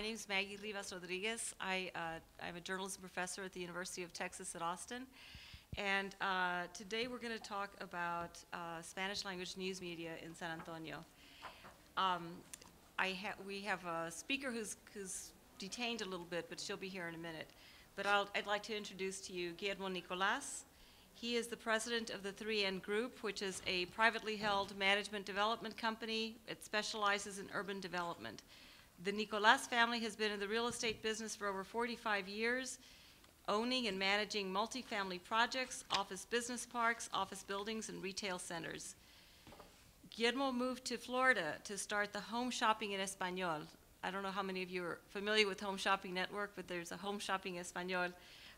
my name is Maggie Rivas Rodriguez. I, uh, I'm a journalism professor at the University of Texas at Austin. And uh, today we're going to talk about uh, Spanish language news media in San Antonio. Um, I ha we have a speaker who's, who's detained a little bit, but she'll be here in a minute. But i would like to introduce to you Guillermo Nicolas. He is the president of the 3N Group, which is a privately held management development company. It specializes in urban development. The Nicolas family has been in the real estate business for over 45 years, owning and managing multifamily projects, office business parks, office buildings, and retail centers. Guillermo moved to Florida to start the Home Shopping in Espanol. I don't know how many of you are familiar with Home Shopping Network, but there's a Home Shopping Espanol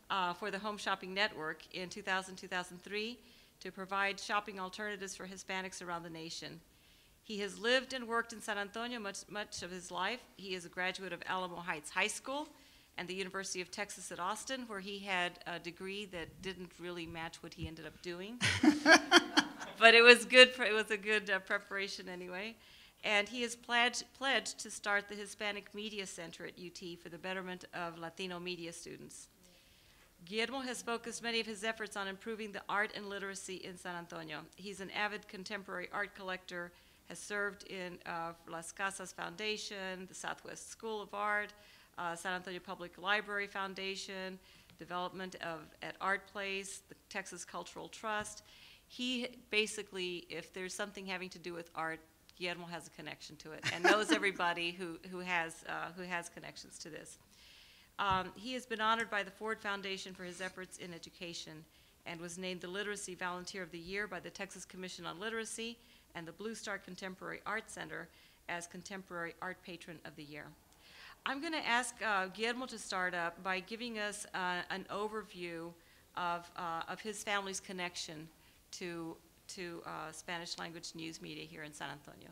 uh, for the Home Shopping Network in 2000-2003 to provide shopping alternatives for Hispanics around the nation. He has lived and worked in San Antonio much, much of his life. He is a graduate of Alamo Heights High School and the University of Texas at Austin, where he had a degree that didn't really match what he ended up doing. but it was good. For, it was a good uh, preparation anyway. And he has pledged, pledged to start the Hispanic Media Center at UT for the betterment of Latino media students. Guillermo has focused many of his efforts on improving the art and literacy in San Antonio. He's an avid contemporary art collector, has served in uh, Las Casas Foundation, the Southwest School of Art, uh, San Antonio Public Library Foundation, development of at Art Place, the Texas Cultural Trust. He basically, if there's something having to do with art, Guillermo has a connection to it and knows everybody who, who, has, uh, who has connections to this. Um, he has been honored by the Ford Foundation for his efforts in education and was named the Literacy Volunteer of the Year by the Texas Commission on Literacy and the Blue Star Contemporary Art Center as Contemporary Art Patron of the Year. I'm going to ask uh, Guillermo to start up by giving us uh, an overview of, uh, of his family's connection to, to uh, Spanish language news media here in San Antonio.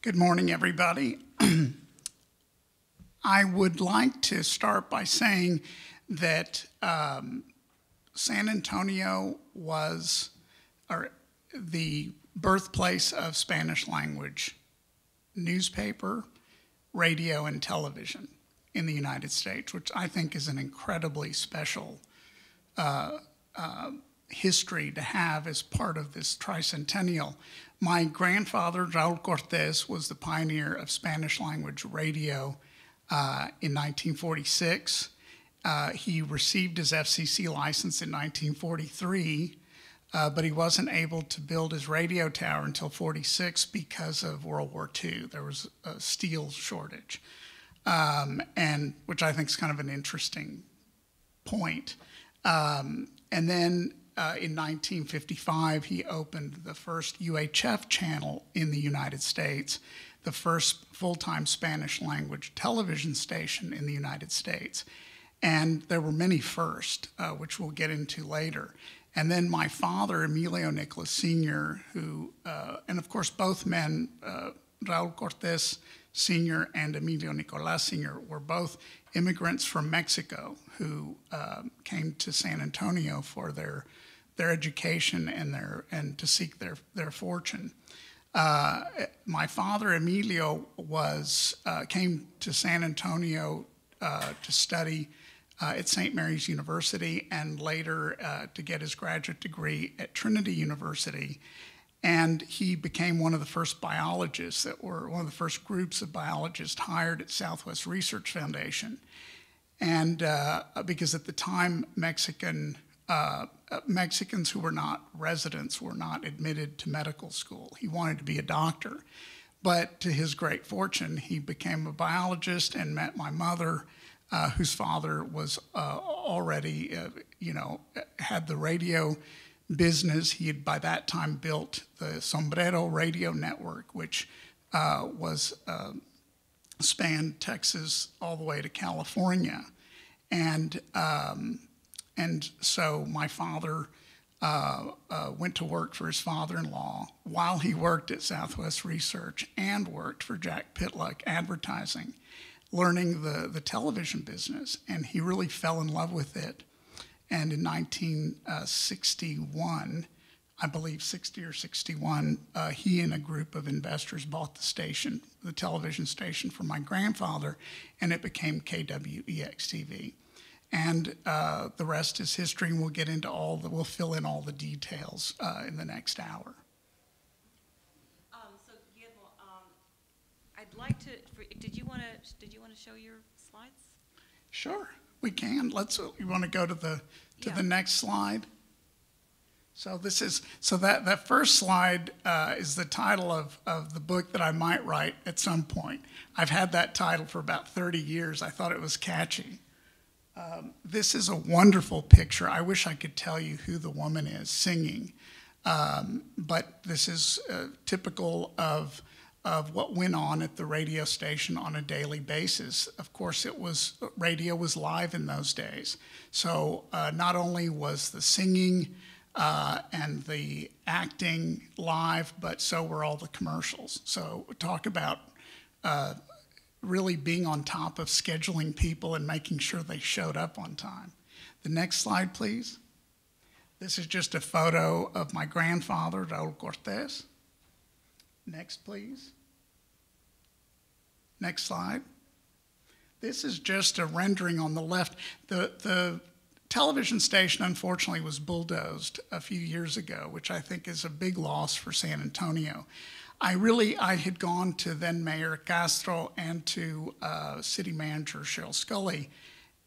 Good morning, everybody. I would like to start by saying that um, San Antonio was or the birthplace of Spanish language newspaper, radio, and television in the United States, which I think is an incredibly special uh, uh, history to have as part of this tricentennial. My grandfather, Raul Cortez, was the pioneer of Spanish language radio uh, in 1946. Uh, he received his FCC license in 1943, uh, but he wasn't able to build his radio tower until 46 because of World War II. There was a steel shortage, um, and which I think is kind of an interesting point. Um, and then uh, in 1955, he opened the first UHF channel in the United States the first full time Spanish language television station in the United States. And there were many first, uh, which we'll get into later. And then my father, Emilio Nicolas Sr., who, uh, and of course, both men, uh, Raul Cortez Sr. and Emilio Nicolas Sr., were both immigrants from Mexico who uh, came to San Antonio for their, their education and, their, and to seek their, their fortune. Uh, my father Emilio was uh, came to San Antonio uh, to study uh, at St. Mary's University and later uh, to get his graduate degree at Trinity University. And he became one of the first biologists that were one of the first groups of biologists hired at Southwest Research Foundation. And uh, because at the time, Mexican uh, Mexicans who were not residents were not admitted to medical school. He wanted to be a doctor. But to his great fortune, he became a biologist and met my mother, uh, whose father was uh, already, uh, you know, had the radio business. He had by that time built the Sombrero Radio Network, which uh, was uh, spanned Texas all the way to California. And um, and so my father uh, uh, went to work for his father in law while he worked at Southwest Research and worked for Jack Pitluk Advertising, learning the, the television business. And he really fell in love with it. And in 1961, I believe 60 or 61, uh, he and a group of investors bought the station, the television station for my grandfather, and it became KWEX TV. And uh, the rest is history, and we'll get into all the, we'll fill in all the details uh, in the next hour. Um, so Guillermo, um, I'd like to, for- did you want to, show your slides? Sure, we can. Let's, you want to go to the, to Yeah. the next slide? So this is, so that, that first slide uh, is the title of, of the book that I might write at some point. I've had that title for about 30 years. I thought it was catchy. Um, This is a wonderful picture. I wish I could tell you who the woman is singing. Um, But this is uh, typical of, of what went on at the radio station on a daily basis. Of course, it was, radio was live in those days. So uh, not only was the singing uh, and the acting live, but so were all the commercials. So talk about uh, really being on top of scheduling people and making sure they showed up on time. The next slide, please. This is just a photo of my grandfather, Raul Cortez. Next, please. Next slide. This is just a rendering on the left. The, the television station, unfortunately, was bulldozed a few years ago, which I think is a big loss for San Antonio. I really, I had gone to then Mayor Castro and to uh, City Manager Sheryl Sculley,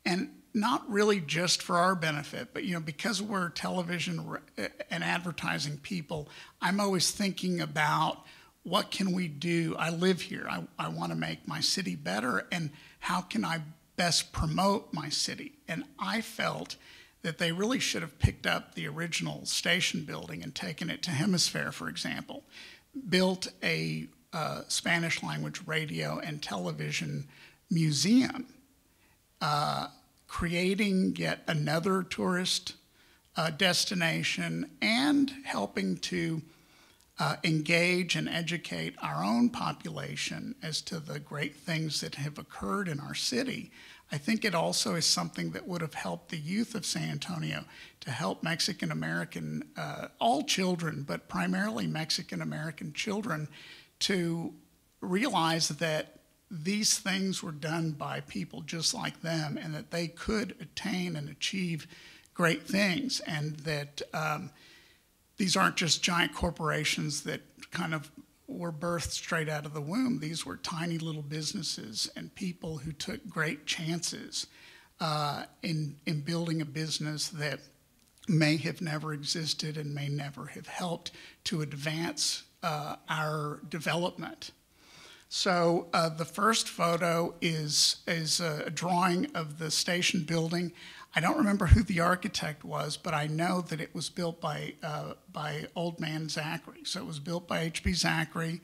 and not really just for our benefit, but you know, because we're television re- and advertising people, I'm always thinking about what can we do? I live here. I, I want to make my city better, and how can I best promote my city? And I felt that they really should have picked up the original station building and taken it to HemisFair, for example, built a uh, Spanish language radio and television museum, uh, creating yet another tourist uh, destination and helping to uh, engage and educate our own population as to the great things that have occurred in our city. I think it also is something that would have helped the youth of San Antonio to help Mexican American, uh, all children, but primarily Mexican American children, to realize that these things were done by people just like them and that they could attain and achieve great things and that. Um, these aren't just giant corporations that kind of were birthed straight out of the womb. These were tiny little businesses and people who took great chances uh, in, in building a business that may have never existed and may never have helped to advance uh, our development. So uh, the first photo is, is a drawing of the station building. I don't remember who the architect was, but I know that it was built by, uh, by Old Man Zachry. So it was built by H.B. Zachry.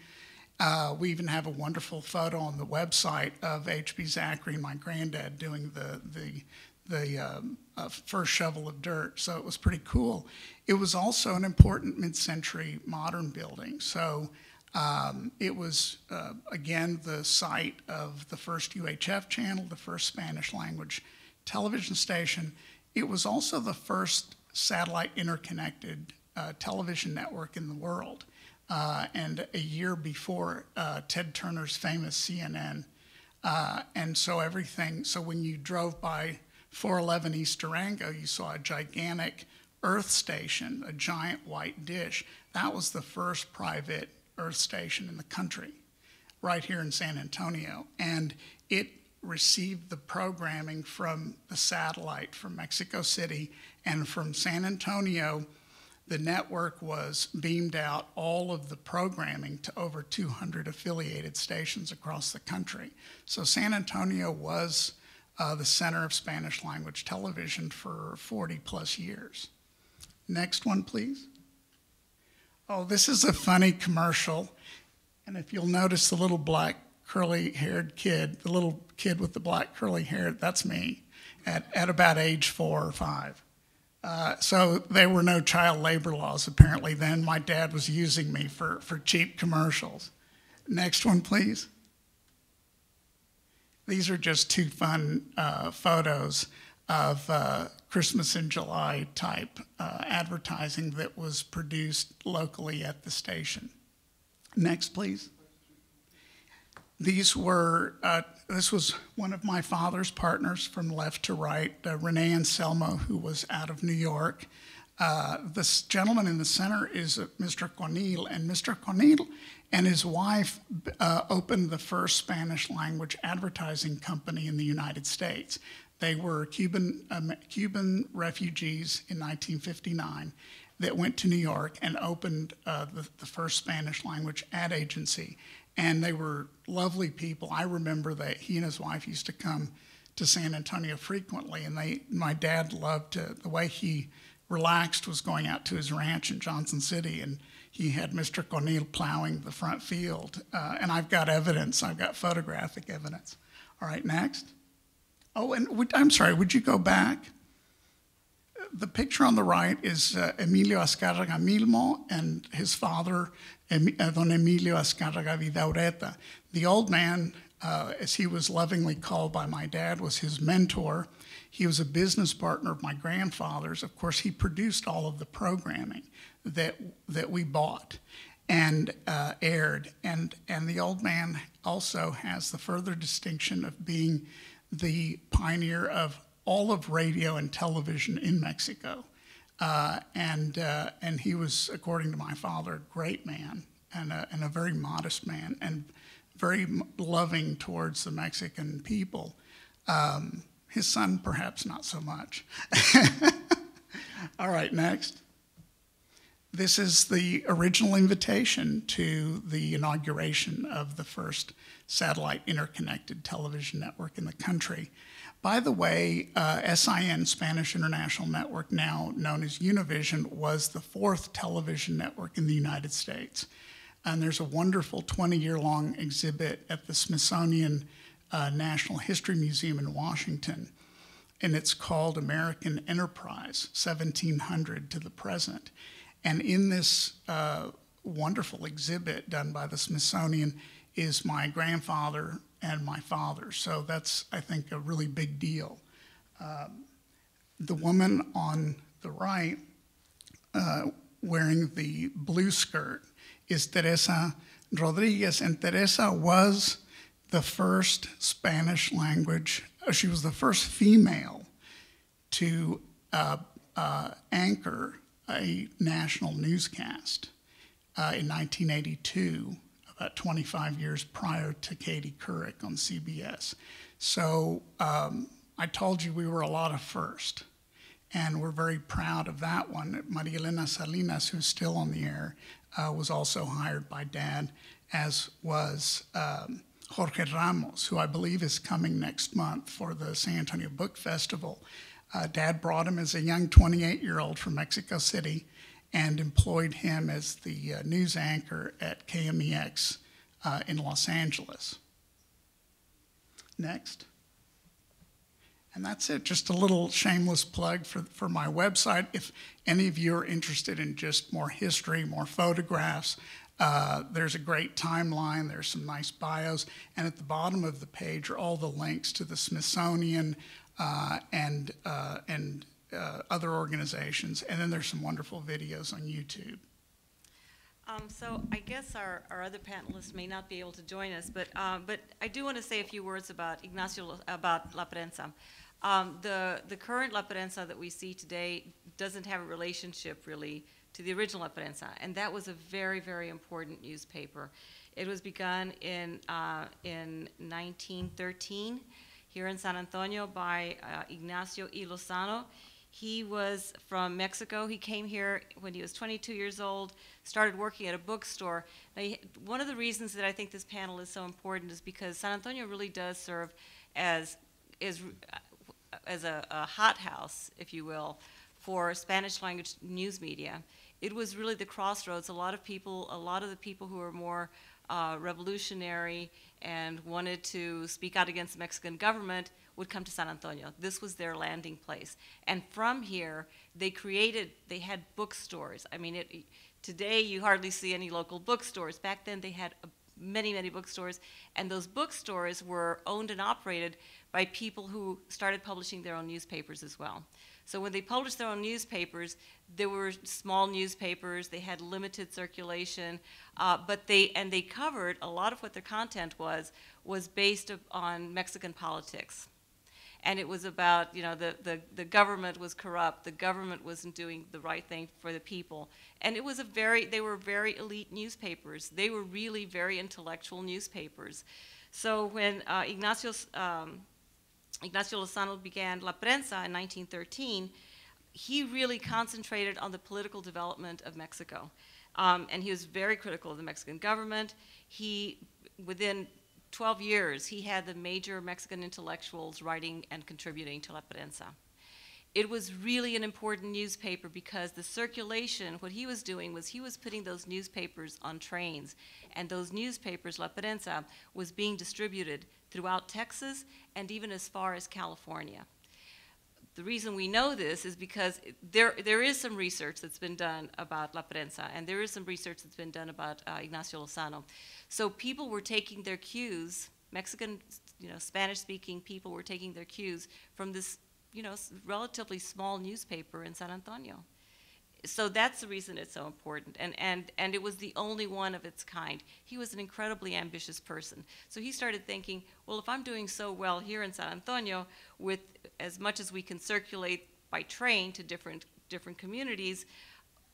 Uh, we even have a wonderful photo on the website of H.B. Zachry and my granddad doing the, the, the um, uh, first shovel of dirt. So it was pretty cool. It was also an important mid century modern building. So um, it was, uh, again, the site of the first UHF channel, the first Spanish language television station. It was also the first satellite interconnected uh, television network in the world. Uh, and a year before uh, Ted Turner's famous CNN. Uh, and so everything, so when you drove by 411 East Durango, you saw a gigantic Earth station, a giant white dish. That was the first private Earth station in the country, right here in San Antonio. And it received the programming from the satellite from Mexico City and from San Antonio. The network was beamed out all of the programming to over 200 affiliated stations across the country. So San Antonio was uh, the center of Spanish language television for 40 plus years. Next one, please. Oh, this is a funny commercial. And if you'll notice the little black curly haired kid, the little kid with the black curly hair, that's me at, at about age four or five. Uh, so there were no child labor laws apparently then. My dad was using me for, for cheap commercials. Next one, please. These are just two fun uh, photos of uh, Christmas in July type uh, advertising that was produced locally at the station. Next, please. These were, uh, this was one of my father's partners from left to right, uh, René Anselmo, who was out of New York. Uh, this gentleman in the center is uh, Mr. Conill, and Mr. Conill and his wife uh, opened the first Spanish language advertising company in the United States. They were Cuban, um, Cuban refugees in 1959 that went to New York and opened uh, the, the first Spanish language ad agency. And they were lovely people. I remember that he and his wife used to come to San Antonio frequently, and they, my dad loved to, the way he relaxed was going out to his ranch in Johnson City, and he had Mr. Conill plowing the front field. Uh, and I've got evidence, I've got photographic evidence. All right, next. Oh, and would, I'm sorry, would you go back? The picture on the right is uh, Emilio Azcárraga Milmo and his father, Don Emilio Azcárraga Vidaurreta. The old man, uh, as he was lovingly called by my dad, was his mentor he was a business partner of my grandfather's. Of course, he produced all of the programming that that we bought and uh, aired. And and the old man also has the further distinction of being the pioneer of all of radio and television in Mexico. Uh, and uh, and he was, according to my father, a great man and a, and a very modest man and very loving towards the Mexican people. Um, his son, perhaps not so much. All right, next. This is the original invitation to the inauguration of the first satellite interconnected television network in the country. By the way, uh, SIN, Spanish International Network, now known as Univision, was the fourth television network in the United States. And there's a wonderful 20 year long exhibit at the Smithsonian uh, National History Museum in Washington, and it's called American Enterprise, 1700 to the present. And in this uh, wonderful exhibit done by the Smithsonian is my grandfather and my father. So that's, I think, a really big deal. Um, the woman on the right uh, wearing the blue skirt is Teresa Rodriguez, and Teresa was the first Spanish language, uh, she was the first female to uh, uh, anchor a national newscast uh, in 1982, about 25 years prior to Katie Couric on CBS. So um, I told you we were a lot of first, and we're very proud of that one. Maria Elena Salinas, who's still on the air, uh, was also hired by Dad, as was. Um, Jorge Ramos, who I believe is coming next month for the San Antonio Book Festival. Uh, Dad brought him as a young 28 year old from Mexico City and employed him as the uh, news anchor at KMEX uh, in Los Angeles. Next. And that's it, just a little shameless plug for, for my website. If any of you are interested in just more history, more photographs, uh, there's a great timeline, there's some nice bios, and at the bottom of the page are all the links to the Smithsonian uh, and, uh, and uh, other organizations. And then there's some wonderful videos on YouTube. Um, so I guess our, our other panelists may not be able to join us, but, uh, but I do want to say a few words about Ignacio, about La Prensa. Um, the, the current La Prensa that we see today doesn't have a relationship really to the original La Prensa, and that was a very, very important newspaper. It was begun in, uh, in 1913 here in San Antonio by uh, Ignacio Y. Lozano. He was from Mexico. He came here when he was 22 years old, started working at a bookstore. He, one of the reasons that I think this panel is so important is because San Antonio really does serve as, as, as a, a hothouse, if you will, for Spanish language news media it was really the crossroads. A lot of people, a lot of the people who were more uh, revolutionary and wanted to speak out against the Mexican government would come to San Antonio. This was their landing place. And from here, they created, they had bookstores. I mean, it, today you hardly see any local bookstores. Back then they had many, many bookstores, and those bookstores were owned and operated by people who started publishing their own newspapers as well. So when they published their own newspapers, there were small newspapers. They had limited circulation, uh, but they and they covered a lot of what their content was was based on Mexican politics and it was about you know the, the, the government was corrupt the government wasn't doing the right thing for the people. And it was a very they were very elite newspapers. They were really very intellectual newspapers. So when uh, ignacio um, ignacio lozano began la prensa in 1913 he really concentrated on the political development of mexico. Um, and he was very critical of the mexican government. He within 12 years, he had the major Mexican intellectuals writing and contributing to La Prensa. It was really an important newspaper because the circulation, what he was doing was he was putting those newspapers on trains, and those newspapers, La Prensa, was being distributed throughout Texas and even as far as California. The reason we know this is because there, there is some research that's been done about La Prensa, and there is some research that's been done about uh, Ignacio Lozano. So people were taking their cues, Mexican, you know, Spanish-speaking people were taking their cues from this, you know, relatively small newspaper in San Antonio. So that's the reason it's so important. And, and, and it was the only one of its kind. He was an incredibly ambitious person. So he started thinking, well, if I'm doing so well here in San Antonio, with as much as we can circulate by train to different, different communities,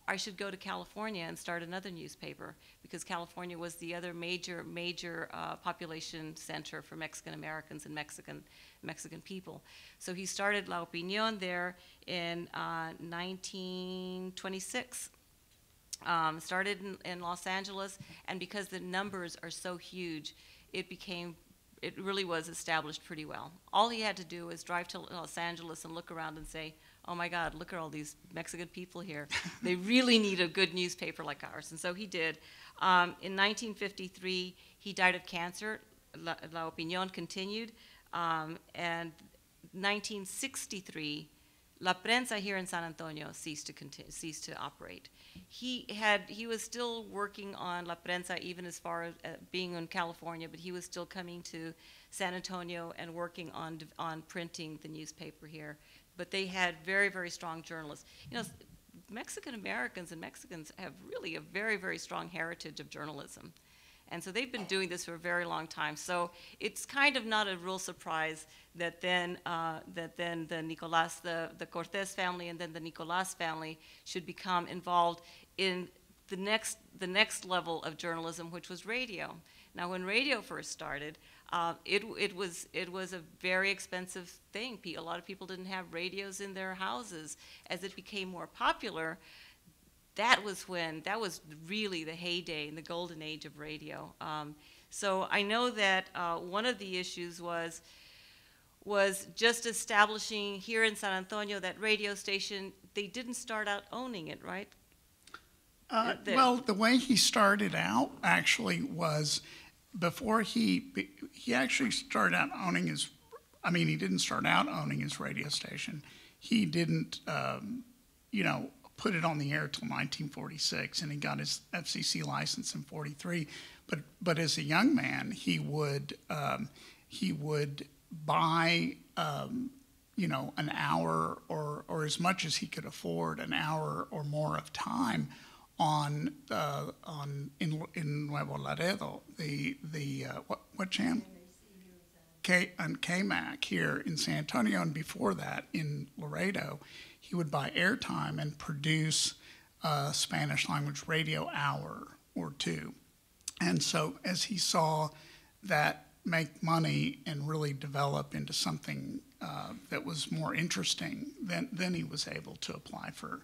I should go to California and start another newspaper because California was the other major, major uh, population center for Mexican Americans and Mexican, Mexican people. So he started La Opinión there in uh, 1926. Um, started in, in Los Angeles, and because the numbers are so huge, it became it really was established pretty well. All he had to do was drive to Los Angeles and look around and say, oh my God, look at all these Mexican people here. they really need a good newspaper like ours. And so he did. Um, in 1953, he died of cancer. La, La Opinión continued. Um, and 1963, La Prensa here in San Antonio ceased to, continue, ceased to operate. He, had, he was still working on La Prensa even as far as uh, being in California, but he was still coming to San Antonio and working on, on printing the newspaper here but they had very, very strong journalists. You know, Mexican Americans and Mexicans have really a very, very strong heritage of journalism. And so they've been doing this for a very long time. So it's kind of not a real surprise that then, uh, that then the Nicolas, the, the Cortez family and then the Nicolas family should become involved in the next, the next level of journalism, which was radio. Now, when radio first started, uh, it, it, was, it was a very expensive thing. A lot of people didn't have radios in their houses. As it became more popular, that was when, that was really the heyday and the golden age of radio. Um, so I know that uh, one of the issues was, was just establishing here in San Antonio that radio station. They didn't start out owning it, right? Uh, well, the way he started out actually was before he he actually started out owning his i mean he didn't start out owning his radio station. He didn't um, you know put it on the air till 1946 and he got his fcc license in 43 but but as a young man he would um, he would buy um, you know an hour or or as much as he could afford an hour or more of time on uh, on in in Nuevo Laredo, the the uh, what what channel? K on KMAC here in San Antonio, and before that in Laredo, he would buy airtime and produce a Spanish language radio hour or two. And so as he saw that make money and really develop into something uh, that was more interesting, then then he was able to apply for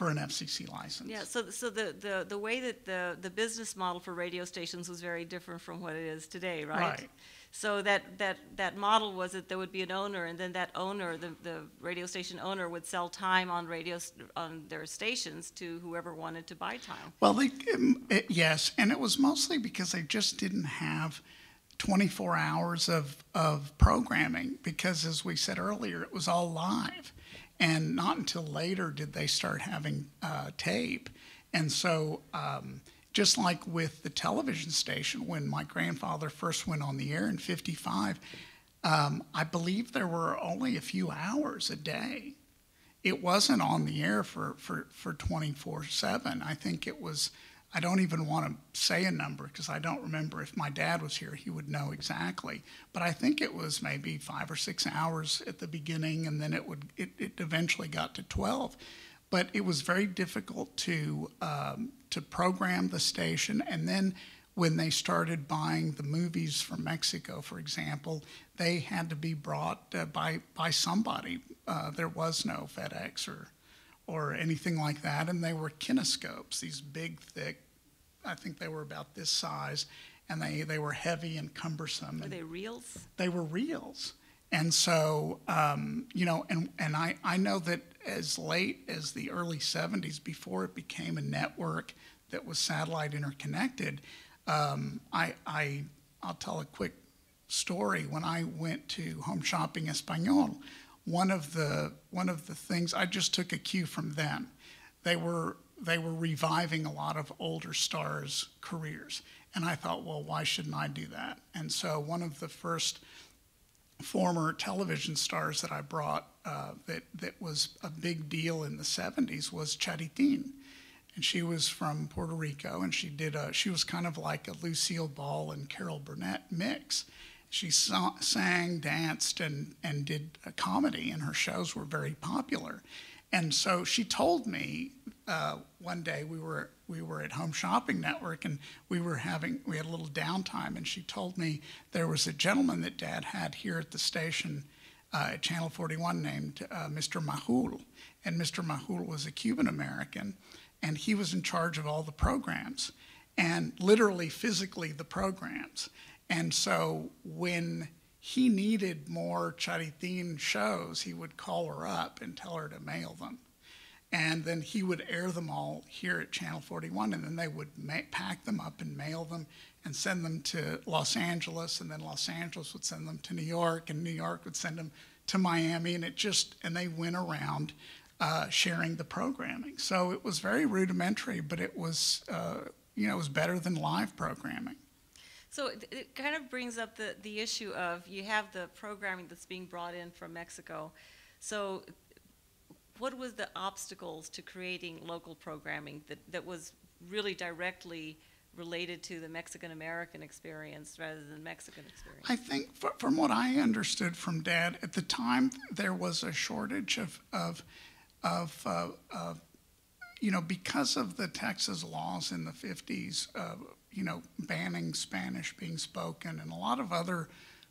for an FCC license. Yeah, so, so the, the, the way that the, the business model for radio stations was very different from what it is today, right? Right. So that, that, that model was that there would be an owner, and then that owner, the, the radio station owner, would sell time on radio on their stations to whoever wanted to buy time. Well, they, um, it, yes, and it was mostly because they just didn't have 24 hours of, of programming because, as we said earlier, it was all live. And not until later did they start having uh, tape. And so, um, just like with the television station, when my grandfather first went on the air in 55, um, I believe there were only a few hours a day. It wasn't on the air for, for, for 24 7. I think it was, I don't even want to say a number because I don't remember. If my dad was here, he would know exactly. But I think it was maybe five or six hours at the beginning, and then it would, it, it eventually got to 12 but it was very difficult to um, to program the station. And then when they started buying the movies from Mexico, for example, they had to be brought uh, by by somebody. Uh, there was no FedEx or or anything like that, and they were kinescopes, these big, thick. I think they were about this size, and they they were heavy and cumbersome. Were they reels? They were reels. And so, um, you know, and, and I, I know that as late as the early 70s, before it became a network that was satellite interconnected, um, I, I, I'll tell a quick story. When I went to Home Shopping Espanol, one of the, one of the things, I just took a cue from them. They were, they were reviving a lot of older stars' careers. And I thought, well, why shouldn't I do that? And so one of the first former television stars that I brought uh, that, that was a big deal in the 70s was Charytín. And she was from Puerto Rico, and she did a, she was kind of like a Lucille Ball and Carol Burnett mix. She sang, danced, and, and did comedy, and her shows were very popular. And so she told me uh, one day we were we were at Home Shopping Network and we were having we had a little downtime, and she told me there was a gentleman that Dad had here at the station uh, at Channel 41 named uh, Mr. Majul, and Mr. Majul was a Cuban American, and he was in charge of all the programs, and literally physically the programs. And so when he needed more Charytín shows, he would call her up and tell her to mail them. And then he would air them all here at Channel 41, and then they would pack them up and mail them and send them to Los Angeles, and then Los Angeles would send them to New York, and New York would send them to Miami, and it just, and they went around uh, sharing the programming. So it was very rudimentary, but it was, uh, you know, it was better than live programming. So it, it kind of brings up the, the issue of you have the programming that's being brought in from Mexico. So what was the obstacles to creating local programming that, that was really directly related to the Mexican American experience rather than Mexican experience? I think, from what I understood from Dad, at the time there was a shortage of, of, of, uh, of you know, because of the Texas laws in the 50s, uh, you know, banning Spanish being spoken and a lot of other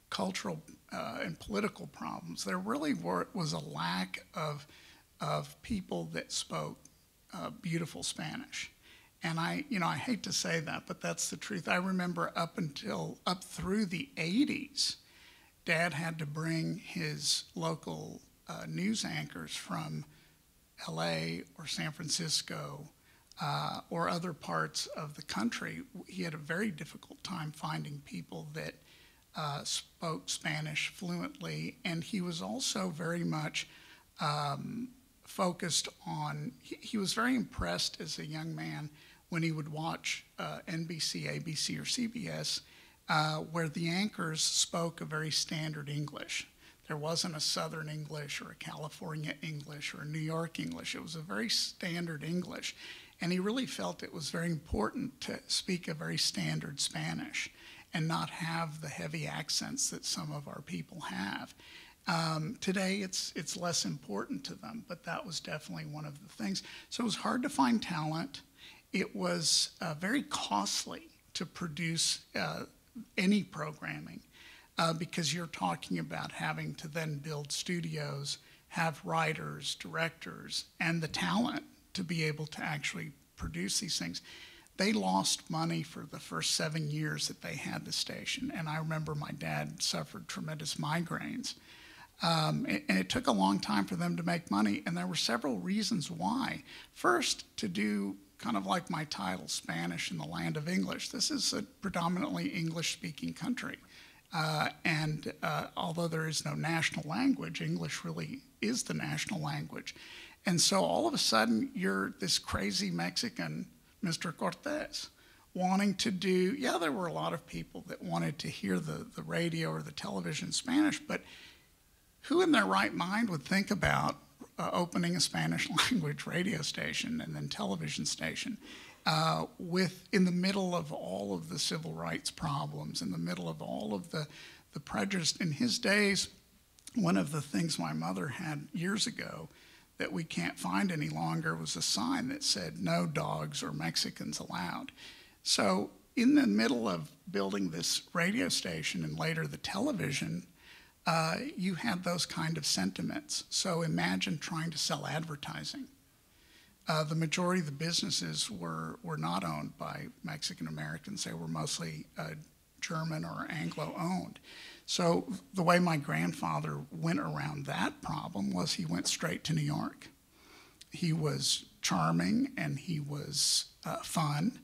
cultural uh, and political problems, there really were, was a lack of, of people that spoke uh, beautiful Spanish. And I, you know, I hate to say that, but that's the truth. I remember up until up through the 80s, Dad had to bring his local uh, news anchors from LA or San Francisco uh, or other parts of the country. He had a very difficult time finding people that uh, spoke Spanish fluently, and he was also very much um, focused on, he, he, was very impressed as a young man when he would watch uh, NBC, ABC, or CBS, uh, where the anchors spoke a very standard English. There wasn't a Southern English or a California English or a New York English. It was a very standard English. And he really felt it was very important to speak a very standard Spanish and not have the heavy accents that some of our people have. Um, today, it's, it's less important to them, but that was definitely one of the things. So it was hard to find talent. It was uh, very costly to produce uh, any programming uh, because you're talking about having to then build studios, have writers, directors, and the talent to be able to actually produce these things. They lost money for the first seven years that they had the station. And I remember my dad suffered tremendous migraines. Um, and, it took a long time for them to make money, and there were several reasons why. First, to do kind of like my title, Spanish in the Land of English. This is a predominantly English speaking country. Uh, and uh, although there is no national language, English really is the national language. And so all of a sudden, you're this crazy Mexican, Mr. Cortez, wanting to do, yeah, there were a lot of people that wanted to hear the, the radio or the television in Spanish, but who in their right mind would think about uh, opening a Spanish language radio station and then television station uh, with in the middle of all of the civil rights problems, in the middle of all of the, the prejudice. In his days, one of the things my mother had years ago that we can't find any longer was a sign that said, no dogs or Mexicans allowed. So, in the middle of building this radio station and later the television, uh, you had those kind of sentiments. So, imagine trying to sell advertising. Uh, the majority of the businesses were, were not owned by Mexican Americans, they were mostly uh, German or Anglo owned. So, the way my grandfather went around that problem was he went straight to New York. He was charming and he was uh, fun,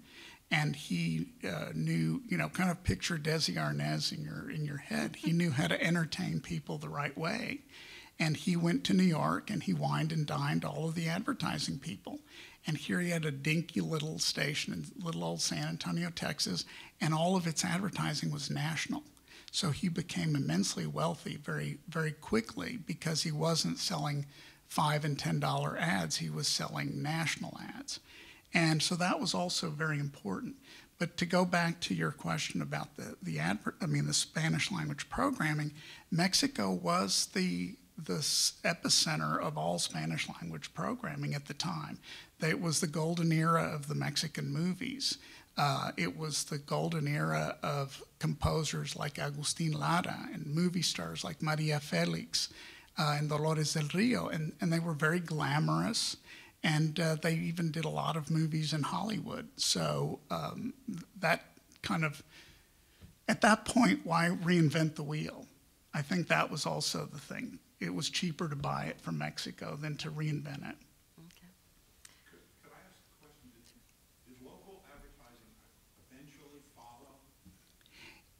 and he uh, knew, you know, kind of picture Desi Arnaz in your, in your head. He knew how to entertain people the right way. And he went to New York and he wined and dined all of the advertising people. And here he had a dinky little station in little old San Antonio, Texas, and all of its advertising was national. So he became immensely wealthy very, very quickly because he wasn't selling five and ten dollar ads, he was selling national ads. And so that was also very important. But to go back to your question about the, the adver- I mean the Spanish language programming, Mexico was the the epicenter of all Spanish language programming at the time. It was the golden era of the Mexican movies. Uh, it was the golden era of composers like Agustin Lara and movie stars like Maria Felix uh, and Dolores del Rio, and, and they were very glamorous. And uh, they even did a lot of movies in Hollywood. So um, that kind of, at that point, why reinvent the wheel? I think that was also the thing it was cheaper to buy it from Mexico than to reinvent it. Okay. Could, could I ask a question? Did, did local advertising eventually follow?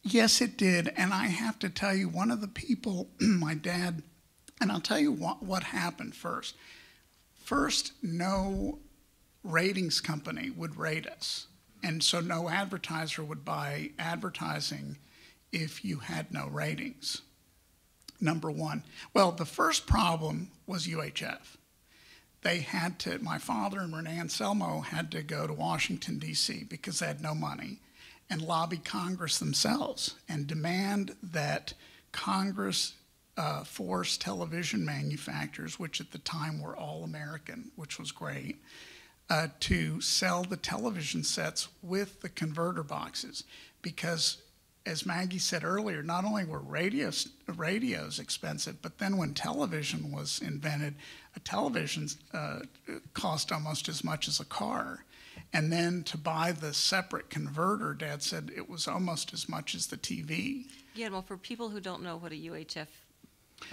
Yes, it did. And I have to tell you, one of the people, my dad, and I'll tell you what, what happened first. First, no ratings company would rate us. And so no advertiser would buy advertising if you had no ratings number one. Well, the first problem was UHF. They had to, my father and René Anselmo had to go to Washington, D.C., because they had no money, and lobby Congress themselves and demand that Congress uh, force television manufacturers, which at the time were all American, which was great, uh, to sell the television sets with the converter boxes because as Maggie said earlier, not only were radios, radios expensive, but then when television was invented, a television uh, cost almost as much as a car. And then to buy the separate converter, Dad said it was almost as much as the TV. Yeah, well, for people who don't know what a UHF,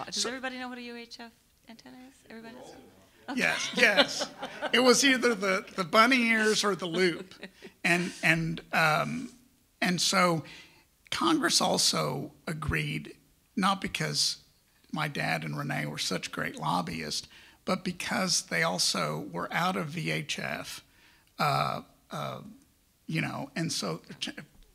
does So- everybody know what a UHF antenna is? Everybody does? Yes, yes. It was either the, the bunny ears or the loop. And, and, um, and so Congress also agreed, not because my dad and René were such great lobbyists, but because they also were out of VHF, uh, you know, and so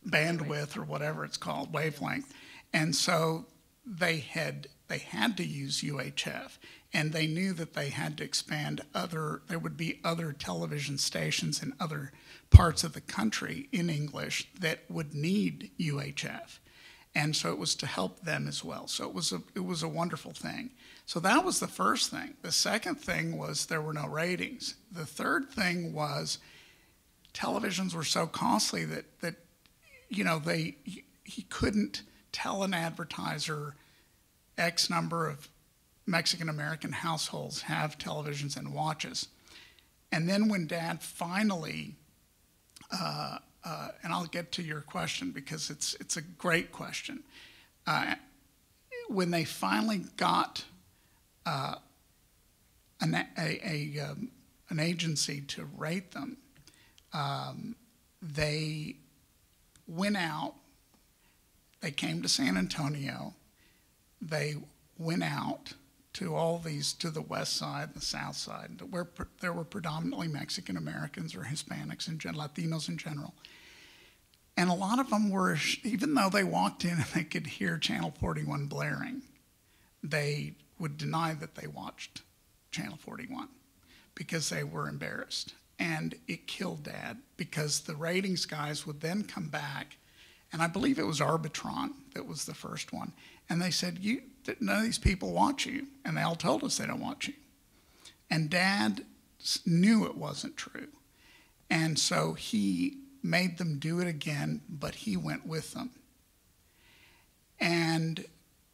bandwidth or whatever it's called, wavelength, and so they had they had to use UHF, and they knew that they had to expand other. There would be other television stations in other parts of the country in English that would need UHF. And so it was to help them as well. So it was a it was a wonderful thing. So that was the first thing. The second thing was there were no ratings. The third thing was televisions were so costly that that you know they he couldn't tell an advertiser X number of Mexican American households have televisions and watches. And then when dad finally uh, uh, and I'll get to your question because it's it's a great question. Uh, when they finally got uh, an, a, a um, an agency to rate them, um, they went out. They came to San Antonio. They went out to all these to the west side, the south side, where there were predominantly Mexican Americans or Hispanics and Latinos in general, And a lot of them were, even though they walked in and they could hear Channel 41 blaring, they would deny that they watched Channel 41 because they were embarrassed. And it killed Dad because the ratings guys would then come back, and I believe it was Arbitron that was the first one, and they said, "You, none of these people want you," and they all told us they don't want you. And Dad knew it wasn't true, and so he made them do it again, but he went with them. And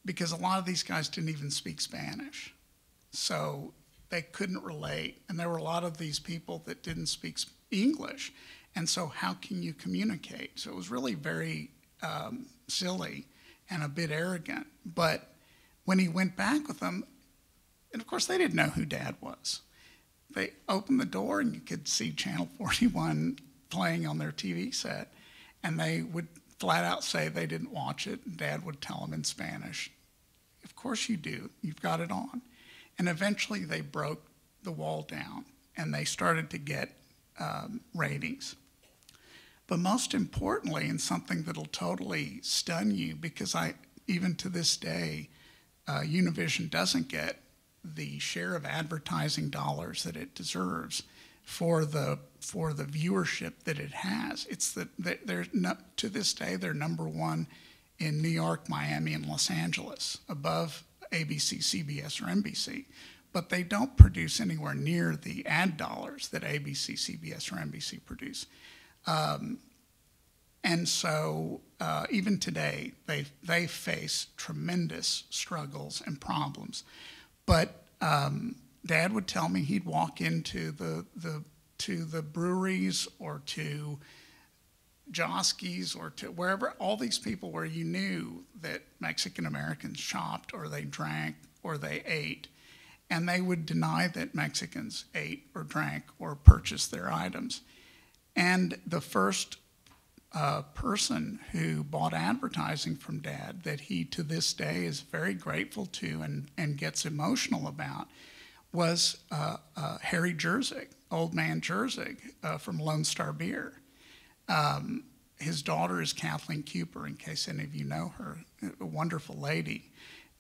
because a lot of these guys didn't even speak Spanish. So they couldn't relate. And there were a lot of these people that didn't speak English. And so, how can you communicate? So, it was really very um, silly and a bit arrogant. But when he went back with them, and of course, they didn't know who dad was. They opened the door, and you could see Channel 41 playing on their TV set. And they would flat out say they didn't watch it. And dad would tell them in Spanish, Of course you do. You've got it on. And eventually they broke the wall down and they started to get um, ratings. But most importantly, and something that'll totally stun you, because I, even to this day, uh, Univision doesn't get the share of advertising dollars that it deserves for the for the viewership that it has. It's that that they're no, to this day they're number one in New York, Miami, and Los Angeles, above ABC, CBS, or NBC. But they don't produce anywhere near the ad dollars that ABC, CBS, or NBC produce. Um, and so, uh, even today, they they face tremendous struggles and problems. But um, Dad would tell me he'd walk into the the to the breweries or to Joske's or to wherever all these people where you knew that Mexican Americans shopped or they drank or they ate, and they would deny that Mexicans ate or drank or purchased their items. And the first uh, person who bought advertising from Dad that he to this day is very grateful to and, and gets emotional about was uh, uh, Harry Jersig, old man Jersig uh, from Lone Star Beer. Um, his daughter is Kathleen Cooper, in case any of you know her, a wonderful lady.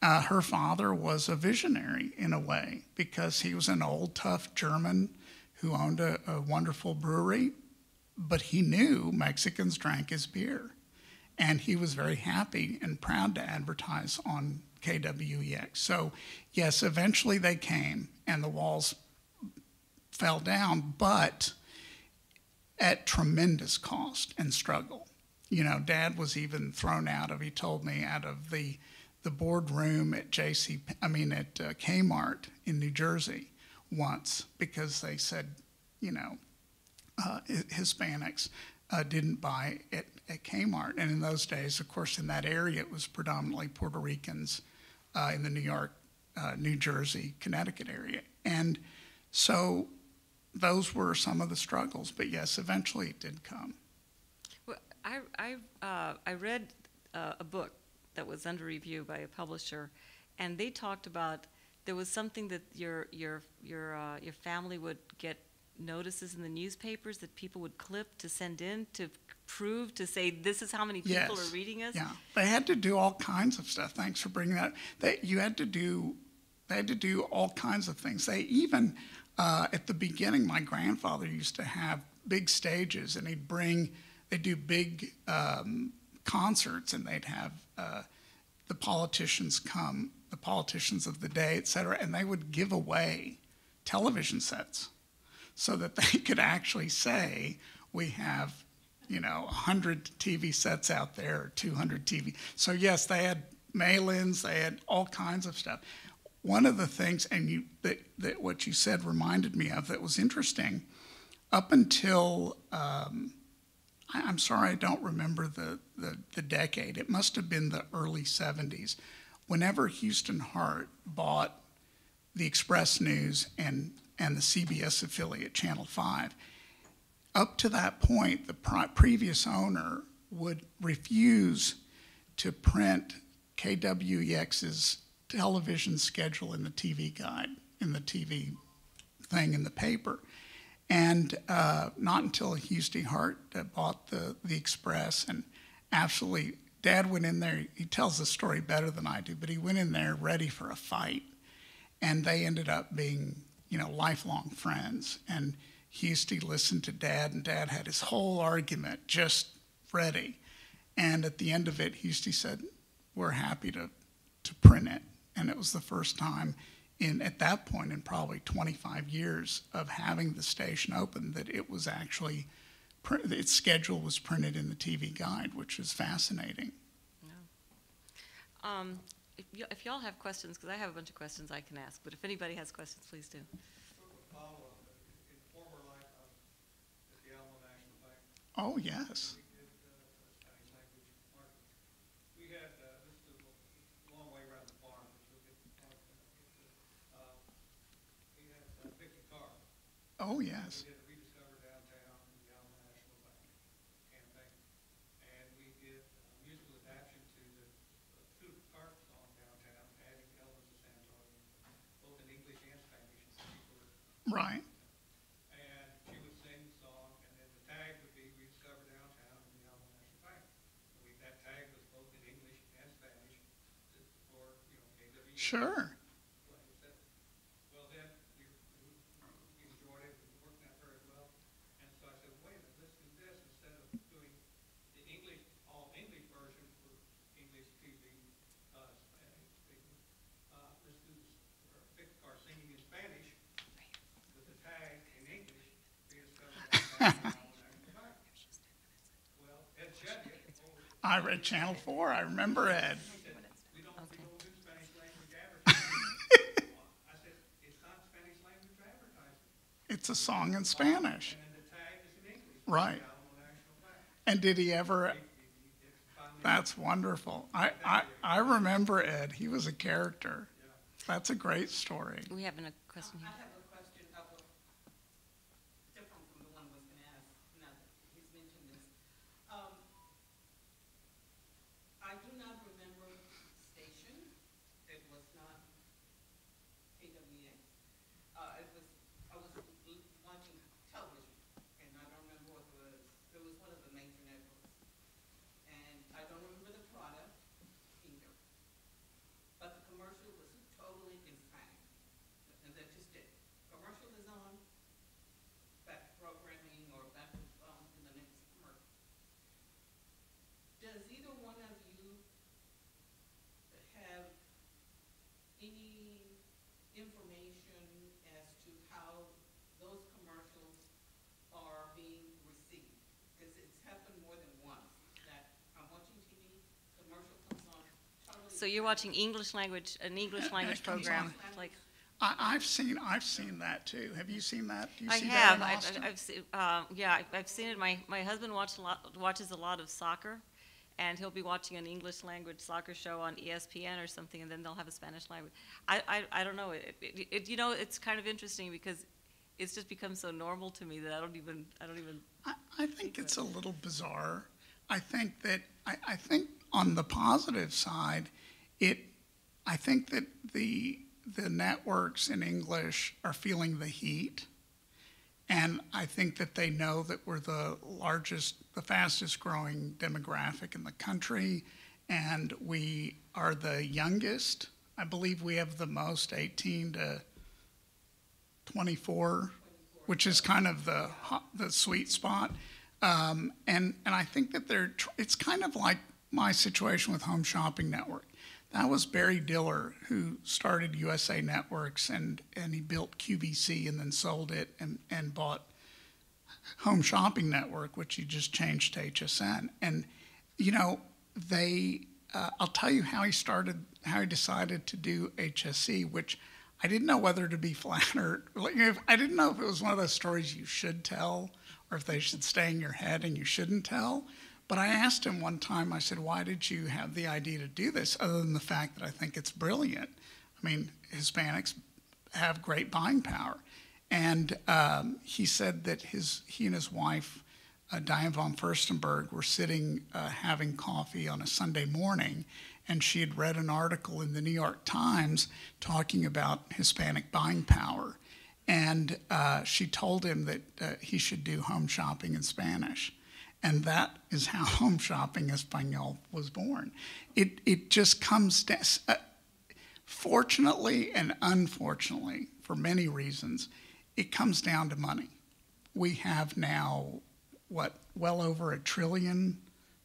Uh, her father was a visionary in a way because he was an old, tough German who owned a, a wonderful brewery, but he knew Mexicans drank his beer. And he was very happy and proud to advertise on KWEX. So, yes, eventually they came and the walls fell down, but at tremendous cost and struggle. You know, Dad was even thrown out of. He told me out of the the boardroom at JC. I mean at uh, Kmart in New Jersey once because they said, you know, uh, Hispanics uh, didn't buy at, at Kmart. And in those days, of course, in that area, it was predominantly Puerto Ricans uh, in the New York, uh, New Jersey, Connecticut area. And so those were some of the struggles. But yes, eventually it did come. Well, I, I, uh, I read uh, a book that was under review by a publisher, and they talked about there was something that your your your uh, your family would get notices in the newspapers that people would clip to send in to prove to say this is how many people Yes. are reading us. Yeah, they had to do all kinds of stuff. Thanks for bringing that. They, you had to do, they had to do all kinds of things. They even, uh, at the beginning, my grandfather used to have big stages, and he'd bring, they'd do big um, concerts, and they'd have uh, the politicians come, the politicians of the day, et cetera, and they would give away television sets so that they could actually say, we have, you know, 100 TV sets out there, or 200 TV. So, yes, they had mail ins, they had all kinds of stuff. One of the things, and you, that, that what you said reminded me of that was interesting, up until, um, I, I'm sorry, I don't remember the, the, the decade, it must have been the early 70s. Whenever Houston Harte bought the Express News and, and the CBS affiliate, Channel 5. Up to that point, the previous owner would refuse to print KWEX's television schedule in the TV guide, in the TV thing in the paper. And uh, not until Houston Harte uh, bought the, the Express and absolutely, Dad went in there, he tells the story better than I do, but he went in there ready for a fight. And they ended up being, you know, lifelong friends. And Husty listened to Dad, and Dad had his whole argument just ready. And at the end of it, Husty said, We're happy to, to print it. And it was the first time in at that point in probably 25 years of having the station open that it was actually its schedule was printed in the TV guide, which is fascinating. Um, if y- if y'all have questions, because I have a bunch of questions I can ask, but if anybody has questions, please do. Oh, yes. Oh, follow-up, in former life, I was at the Alamo National Bank. Oh, yes. We did, uh, Spanish language marketing. We had, uh, this is a long way around the farm, but you'll get, uh, get to, uh, we had uh, Vikki Carr. Oh, yes. We did Rediscover Downtown in the Alamo National Bank campaign. And we did uh, musical adaptation to the uh, Tulip Park song downtown, adding elements of San Antonio, both in English and Spanish. and people were Right. and she would sing the song, and then the tag would be Rediscover Downtown in the Alamo National Bank. We, that tag was both in English and Spanish for, you know, KW. Sure. Like I said. Well, then, we, we we enjoyed it, we worked out very well, and so I said, wait a minute, let's do this instead of doing the English, all English version for English TV, uh, Spanish speaking. Uh, let's do this, for Vic Carr singing in Spanish with the tag in English, rediscover Downtown in the Alamo National Bank. Well, Ed Cheviot, oh, I read Channel 4. I remember Ed. he said, we don't, we Okay. don't do Spanish language advertising. I said, it's a song in Spanish. Right. And did he ever? That's wonderful. I, I, I remember Ed. He was a character. That's a great story. We have a question here. have a question, uh, well, different from the one I was gonna ask, now that he's mentioned this. Um, I do not remember station, it was not KWA. Uh, it was, I was l- watching television, and I don't remember what it was, it was one of the major networks. And I don't remember the product either. But the commercial was totally in Spanish. And that just it. Commercial is on, back to programming or back to, um, to the next commercial. Does either one of you have any information as to how those commercials are being received? Because it's happened more than once, that I'm watching TV, commercial comes on totally. So you're watching English language, an English language It program, on. like, I, I've seen, I've seen that too. Have you seen that? Do you I see have, that in I've, I've- I've seen, uh, yeah, I've- I've seen it, my, my husband watched a lot, watches a lot of soccer, and he'll be watching an English language soccer show on ESPN or something, and then they'll have a Spanish language. I, I, I don't know, it, it, it, you know, it's kind of interesting because it's just become so normal to me that I don't even, I don't even, I, I think it's a little bizarre. I think that, I, I think on the positive side, it, I think that the, the networks in English are feeling the heat. And I think that they know that we're the largest, the fastest growing demographic in the country. And we are the youngest. I believe we have the most 18 to 24, which is kind of the, the sweet spot. Um, and, and I think that they're, it's kind of like my situation with Home Shopping Network. That was Barry Diller who started USA Networks and, and he built QVC and then sold it and, and bought Home Shopping Network, which he just changed to HSN. And, you know, they, uh, I'll tell you how he started, how he decided to do HSC, which I didn't know whether to be flattered. Like, if, I didn't know if it was one of those stories you should tell or if they should stay in your head and you shouldn't tell. But I asked him one time, I said, why did you have the idea to do this, other than the fact that I think it's brilliant? I mean, Hispanics have great buying power. And um, he said that his, he and his wife, uh, Diane von Furstenberg, were sitting uh, having coffee on a Sunday morning, and she had read an article in the New York Times talking about Hispanic buying power. And uh, she told him that uh, he should do home shopping in Spanish. And that is how Home Shopping Espanol was born. It, it just comes down, uh, fortunately and unfortunately, for many reasons, it comes down to money. We have now, what, well over a trillion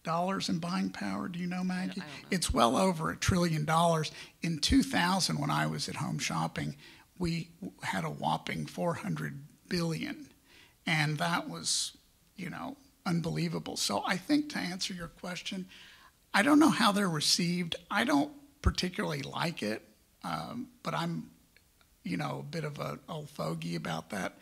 dollars in buying power. Do you know, Maggie? Know. It's well over a trillion dollars. In 2000, when I was at home shopping, we had a whopping 400 billion. And that was, you know, unbelievable. So I think to answer your question, I don't know how they're received. I don't particularly like it, um, but I'm, you know, a bit of a old fogey about that.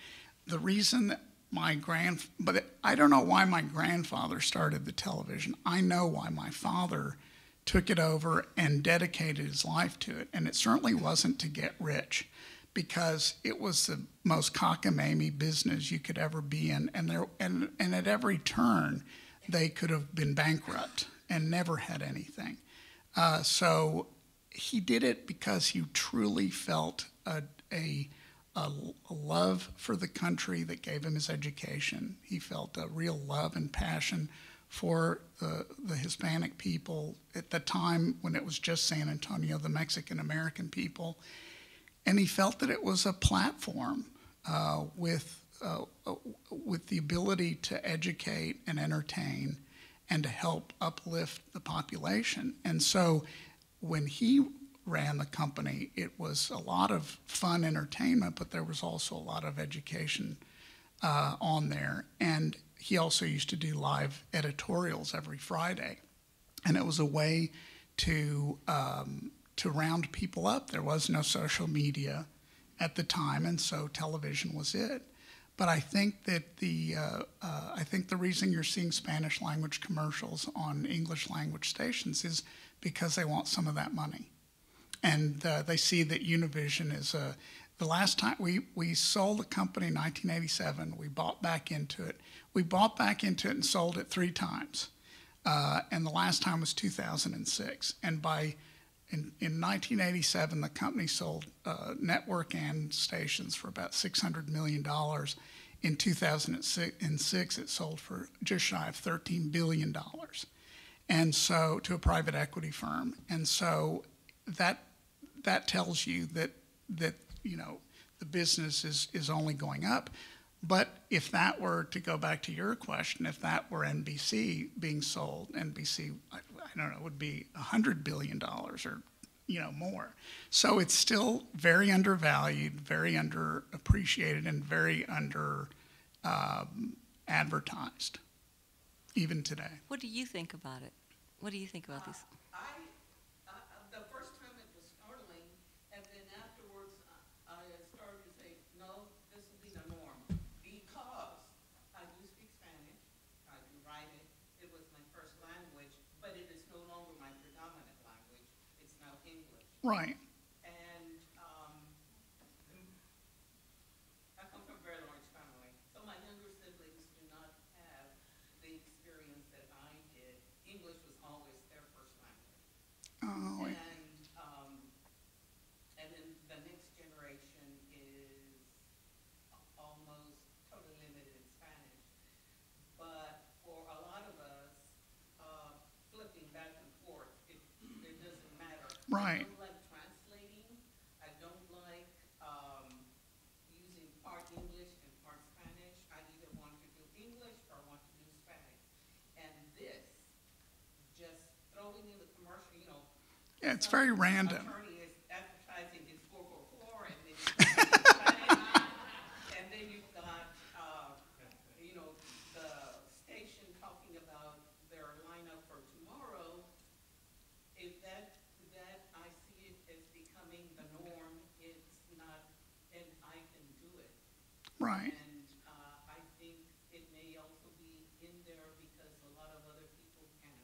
The reason that my grand, but I don't know why my grandfather started the television. I know why my father took it over and dedicated his life to it, and it certainly wasn't to get rich, because it was the most cockamamie business you could ever be in, and there and and at every turn, they could have been bankrupt and never had anything. Uh, so he did it because he truly felt a, a, a, love for the country that gave him his education. He felt a real love and passion for the, the Hispanic people at the time when it was just San Antonio, the Mexican American people. And he felt that it was a platform uh, with, uh, uh, with the ability to educate and entertain and to help uplift the population. And so when he ran the company, it was a lot of fun entertainment, but there was also a lot of education uh, on there. And he also used to do live editorials every Friday. And it was a way to, um, to round people up. There was no social media at the time, and so television was it. But I think that the uh, uh, I think the reason you're seeing Spanish language commercials on English language stations is because they want some of that money, and uh, they see that Univision is a. The last time we, we sold the company in 1987, we bought back into it. We bought back into it and sold it three times, uh, and the last time was 2006. And by in, in 1987, the company sold uh, network and stations for about $600 million. In 2006, it sold for just shy of $13 billion. And so, to a private equity firm. And so, that, that tells you that, that, you know, the business is, is only going up. But if that were to go back to your question, if that were NBC being sold, NBC, I, don't know, would be $100 billion or, you know, more. So it's still very undervalued, very underappreciated, and very under um, advertised, even today. What do you think about it? What do you think about these? I, uh, uh, the first time it was startling, and then afterwards, uh, I started to say, no, this will be the norm. Because I do speak Spanish, I do write it, it was my first language, but it is no longer my predominant language, it's now English. Right. And, um, I come from a very large family, so my younger siblings do not have the experience that I did. English was always their first language. Oh, wait. And, um, and then the next generation is a- almost totally limited in Spanish. But for a lot of us, uh, flipping back and forth, it, it doesn't matter. Right. I don't like translating, I don't like, um, using part English and part Spanish. I either want to do English or want to do Spanish. And this, just throwing in the commercial, you know, Yeah, it's very random. Attorney is advertising his four four four, and then you've got, and then you've got, uh, you know, the station talking about their lineup for tomorrow. If that, that, I see it as becoming the norm, it's not, and I can do it. Right. And, uh, I think it may also be in there because a lot of other people can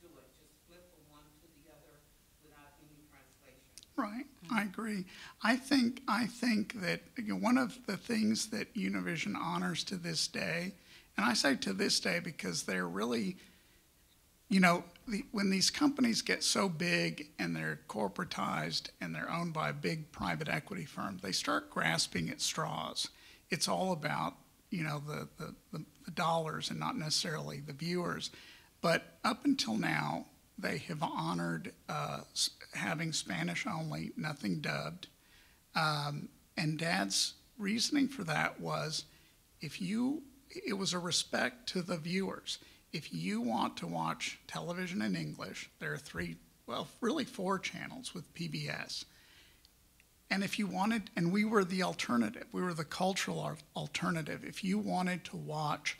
do it, just flip from one to the other without any translation. Right, I agree. I think I think that one of the things that Univision honors to this day, and I say to this day because they're really you know, the, when these companies get so big and they're corporatized and they're owned by a big private equity firm, they start grasping at straws. It's all about, you know, the, the, the dollars and not necessarily the viewers. But up until now, they have honored uh, having Spanish only, nothing dubbed. Um, and Dad's reasoning for that was if you, it was a respect to the viewers. If you want to watch television in English, there are three, well, really four channels with PBS. And if you wanted, and we were the alternative, we were the cultural alternative. If you wanted to watch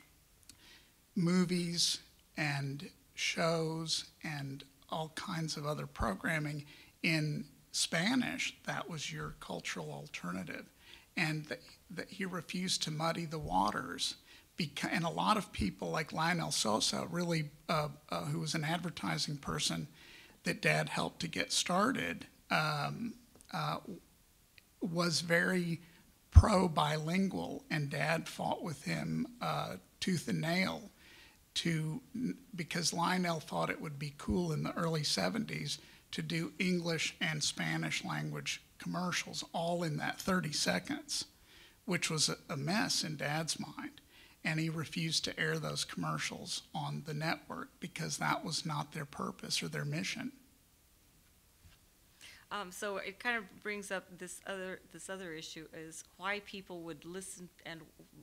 movies and shows and all kinds of other programming in Spanish, that was your cultural alternative. And that, he refused to muddy the waters. And a lot of people, like Lionel Sosa, really, uh, uh, who was an advertising person that Dad helped to get started, um, uh, was very pro bilingual, and Dad fought with him uh, tooth and nail to because Lionel thought it would be cool in the early 70s to do English and Spanish language commercials all in that 30 seconds, which was a, mess in Dad's mind. And he refused to air those commercials on the network because that was not their purpose or their mission. Um, so it kind of brings up this other, this other issue is why people would listen and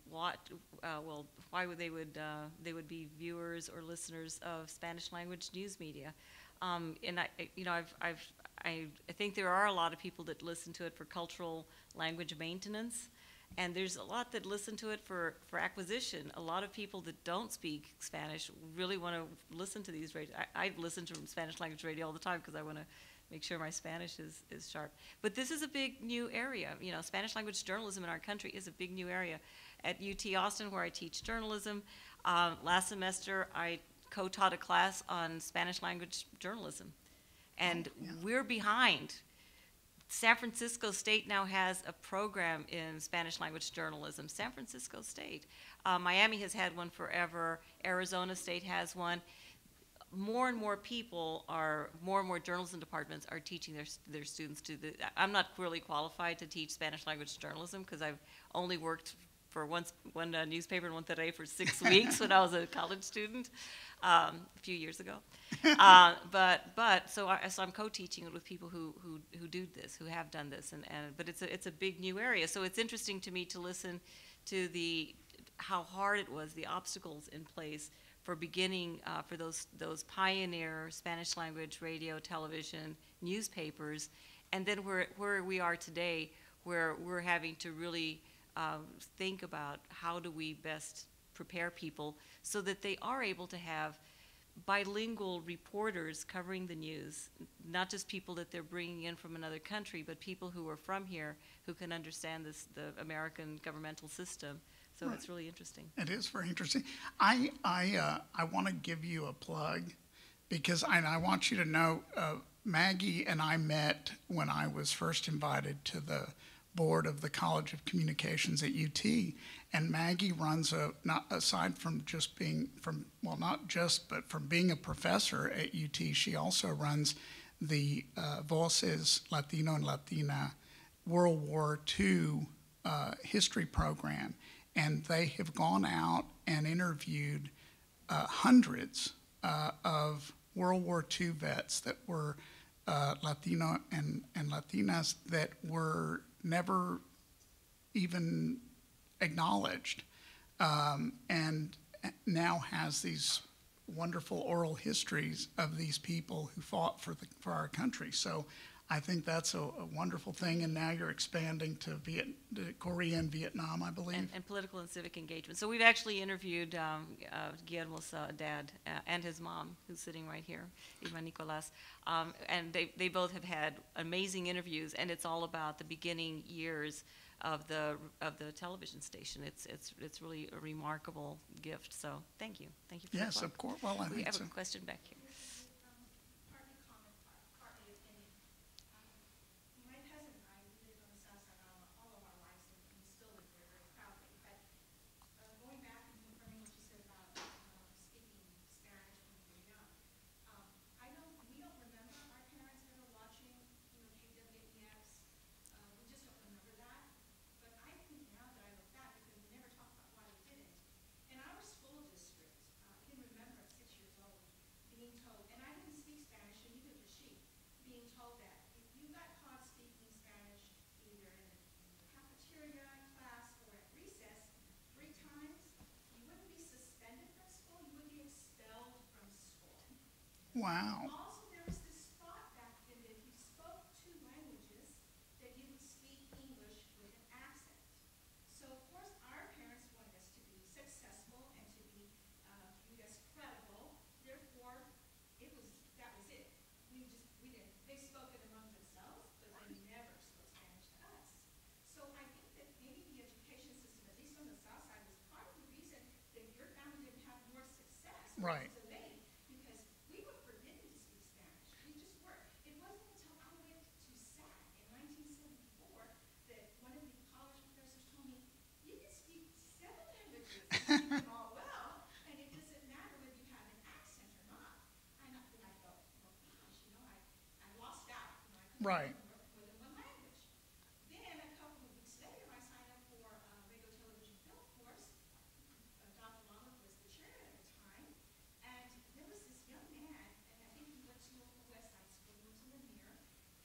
watch, uh, well, why would they would, uh, they would be viewers or listeners of Spanish language news media. Um, and I, you know, I've, I've, I, I think there are a lot of people that listen to it for cultural language maintenance. And there's a lot that listen to it for, for acquisition. A lot of people that don't speak Spanish really want to listen to these radio. I, I listen to Spanish language radio all the time because I want to make sure my Spanish is, is sharp. But this is a big new area. You know, Spanish language journalism in our country is a big new area. At UT Austin, where I teach journalism, uh, last semester I co-taught a class on Spanish language journalism, and we're behind. San Francisco State now has a program in Spanish language journalism. San Francisco State. Uh, Miami has had one forever. Arizona State has one. More and more people are, more and more journalism departments are teaching their, their students to the, I'm not really qualified to teach Spanish language journalism because I've only worked for one, one uh, newspaper in Monterrey for six weeks when I was a college student um, a few years ago. uh, but but so I so I'm co-teaching it with people who who who do this, who have done this, and, and but it's a it's a big new area. So it's interesting to me to listen to the how hard it was, the obstacles in place for beginning uh, for those those pioneer Spanish language radio, television, newspapers, and then where where we are today, where we're having to really um, think about how do we best prepare people so that they are able to have bilingual reporters covering the news, not just people that they're bringing in from another country, but people who are from here who can understand this, the American governmental system. So it's really interesting. It is very interesting. I I uh, I want to give you a plug because I, I want you to know uh, Maggie and I met when I was first invited to the board of the College of Communications at UT, and Maggie runs a not aside from just being from well not just but from being a professor at UT, she also runs the uh, Voces Latino and Latina World War II uh, history program, and they have gone out and interviewed uh, hundreds uh, of World War II vets that were uh, Latino and, and Latinas that were never even acknowledged, um, and now has these wonderful oral histories of these people who fought for the for our country. So I think that's a, a wonderful thing, and now you're expanding to Viet, to Korea and Vietnam, I believe. And, and political and civic engagement. So we've actually interviewed um, uh, Guillermo's uh, dad uh, and his mom, who's sitting right here, Irma Nicolas. Um, and they, they both have had amazing interviews, and it's all about the beginning years of the of the television station. It's it's it's really a remarkable gift. So thank you, thank you for yes, of course. Well, I We have so. a question back here. partly comment, par- partly opinion. Um, My cousin and I, we lived on the south side all, all of our lives, and we still live there very proudly. But uh, going back and confirming what you said about uh, speaking Spanish when you were young, Right. was a lady, because we were forbidden to speak Spanish. We just were. It wasn't until I went to SAC in nineteen seventy-four that one of the college professors told me, you can speak seven languages and speak them all well, and it doesn't matter whether you have an accent or not. And I, and I thought, well, gosh, you know, I, I lost out. You know, I couldn't Right. learn more than one language. Then a couple of weeks later, I signed up for uh, radio, television, film course. Uh, Dr. Lala was the chair at the time, and there was this young man, and I think he went to local West Side School, went to Lanier,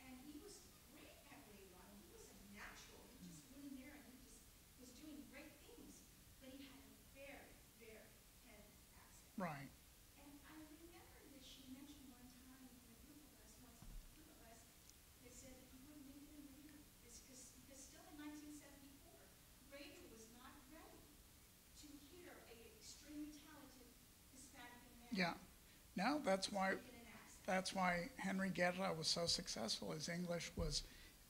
and he was great at radio. I mean, he was a natural. He just went in there and he just was doing great things, but he had a very, very heavy accent. Right. And I remember that she mentioned one time in a group of us, once, a group of us, that said that you wouldn't make it in radio. It's because, because still in nineteen seventy-four, radio was not ready to hear a extremely talented Hispanic man. Yeah. No, that's why, that's why Henry Guerra was so successful. His English was,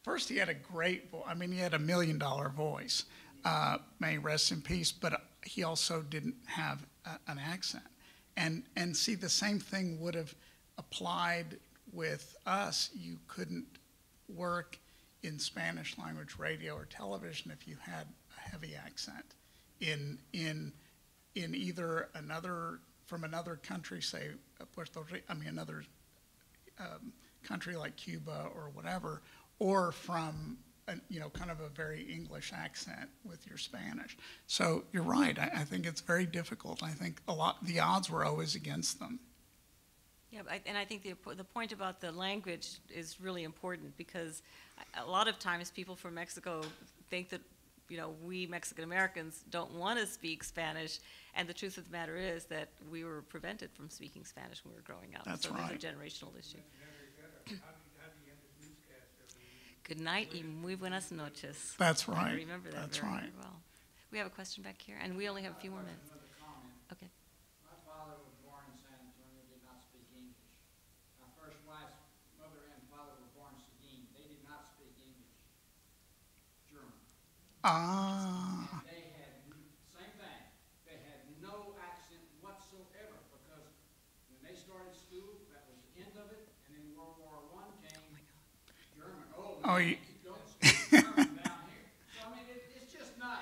first he had a great, vo- I mean, he had a million dollar voice. Uh, may rest in peace, but he also didn't have a, an accent. And, and see, the same thing would have applied with us. You couldn't work in Spanish language radio or television if you had a heavy accent in, in, in either another, from another country, say uh, Puerto Rico, I mean, another um, country like Cuba or whatever, or from, a, you know, kind of a very English accent with your Spanish. So you're right. I, I think it's very difficult. I think a lot, the odds were always against them. Yeah, and I think the, the point about the language is really important because a- a lot of times people from Mexico think that, you know, we Mexican Americans don't want to speak Spanish, and the truth of the matter is that we were prevented from speaking Spanish when we were growing up. That's So right. there's a generational issue. Henry Vedder, how do you, how do you end this newscast every week? Good night y muy buenas noches. That's I right. remember that That's very, right. very well. We have a question back here, and we only have a few more minutes. Another comment. Okay. My father was born in San Antonio, did not speak English. My first wife's mother and father were born in Seguin. They did not speak English. German. Ah, And they had, n- same thing, they had no accent whatsoever because when they started school, that was the end of it. And then World War One came, German, oh, Oh, man, you- you don't speak German down here. So I mean, it, it's just not,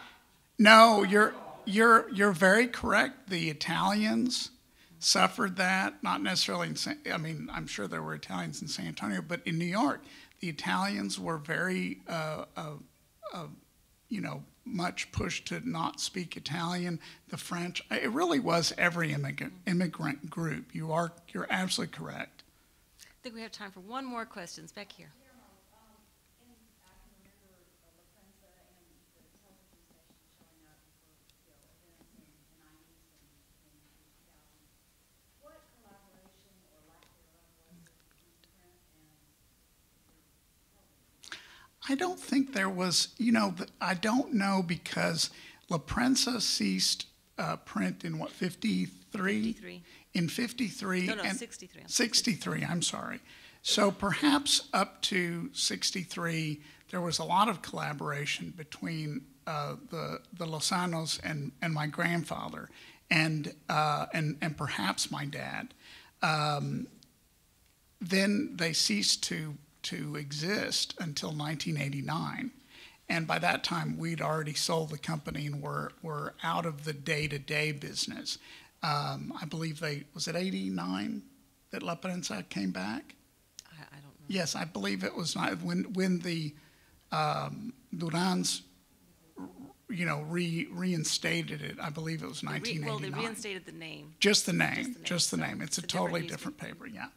no, you're, you're, you're very correct. The Italians suffered that, not necessarily in San, I mean, I'm sure there were Italians in San Antonio, but in New York, the Italians were very, uh, uh, uh, you know, much pushed to not speak Italian. The French, it really was every immigrant, immigrant group. You are, you're absolutely correct. I think we have time for one more questions back here. Guillermo, um, and I can remember uh, La Prensa and the television station showing up for, you know, events in the nineties and, and the two thousands. What collaboration or lack thereof was there between print and your television? I don't think there was, you know, I don't know because La Prensa ceased uh, print in what, 53? 53. In 53. No, no, and- 63, I'm 63, I'm sorry. So perhaps up to 63, there was a lot of collaboration between uh, the, the Lozanos and, and my grandfather, and, uh, and, and perhaps my dad then they ceased to to exist until 1989. And by that time, we'd already sold the company and were, were out of the day to day business. Um, I believe they, was it 89 that La Prensa came back? I, I don't know. Yes, I believe it was not, when, when the um, Durans, you know, re, reinstated it, I believe it was They re- Well, they reinstated the name. Just the Just name, the name, just the so name. It's a it's a different totally different newspaper. paper,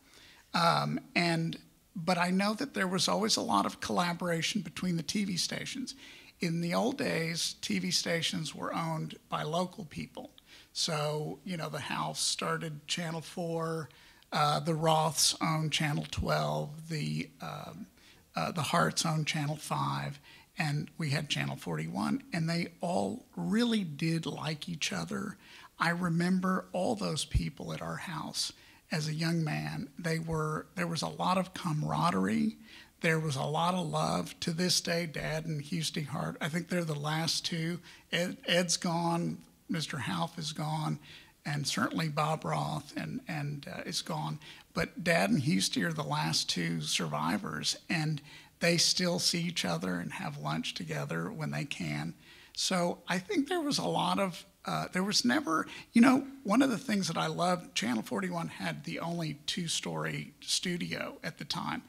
yeah. Um, and, but I know that there was always a lot of collaboration between the TV stations. In the old days, TV stations were owned by local people. So, you know, the House started Channel 4, uh, the Roths owned Channel 12, the, um, uh, the Hartes owned Channel 5, and we had Channel 41, and they all really did like each other. I remember all those people at our house as a young man. They were there was a lot of camaraderie. There was a lot of love. To this day, Dad and Houston Harte, I think they're the last two. Ed, Ed's gone. Mr. Halff is gone. and certainly Bob Roth and, and uh, is gone. But Dad and Husty are the last two survivors, and they still see each other and have lunch together when they can. So I think there was a lot of, uh, there was never, you know, one of the things that I loved, Channel 41 had the only two story studio at the time.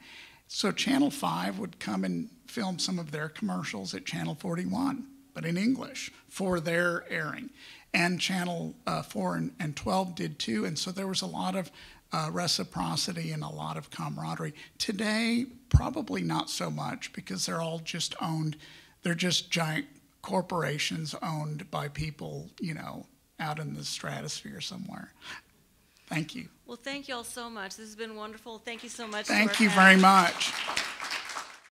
So Channel 5 would come and film some of their commercials at Channel 41, but in English for their airing. And Channel uh, 4 and, and 12 did too. And so there was a lot of uh, reciprocity and a lot of camaraderie. Today, probably not so much because they're all just owned, they're just giant corporations owned by people, you know, out in the stratosphere somewhere. Thank you. Well, thank you all so much. This has been wonderful. Thank you so much. Thank you very much.